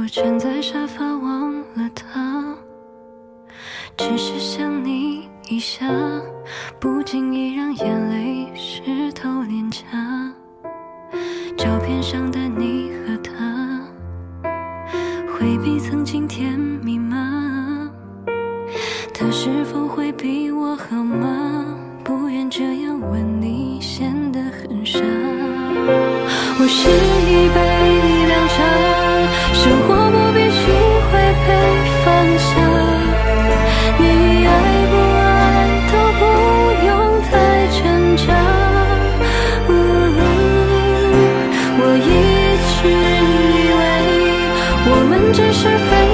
我蜷在沙发忘了他，只是想你一下，不经意让眼泪湿透脸颊。照片上的你和他，会比曾经甜蜜吗？他是否会比我好吗？不愿这样问你，显得很傻。我是是非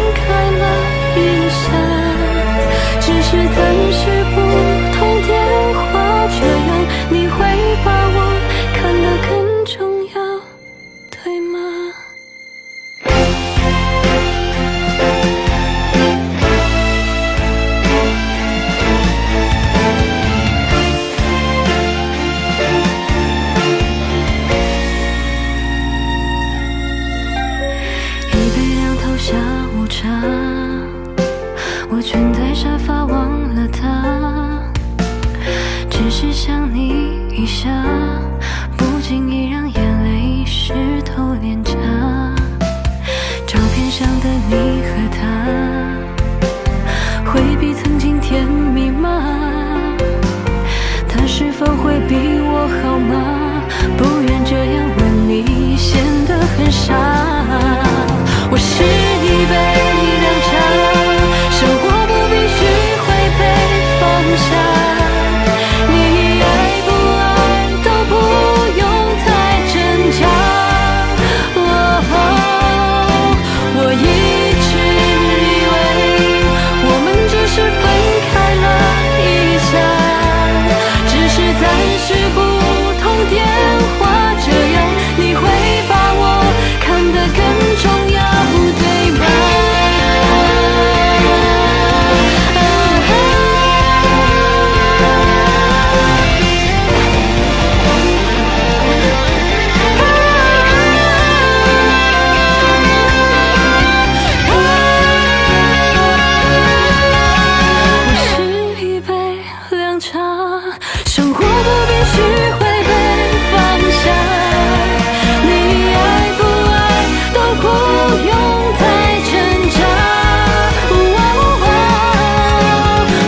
我蜷在沙发忘了他，只是想你一下，不经意让眼泪湿透脸颊。照片上的你和他，会比曾经甜蜜吗？他是否会比我好吗？不愿这样问你，显得很傻。我是一杯生活不必须会被放下。你爱不爱都不用再挣扎。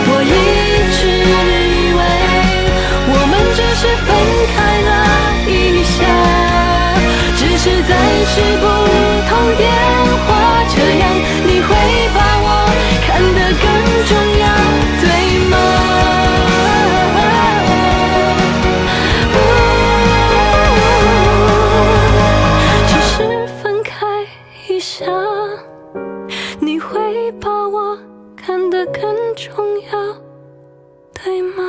我一直以为我们只是分开了一下，只是暂时不你会把我看得更重要，对吗？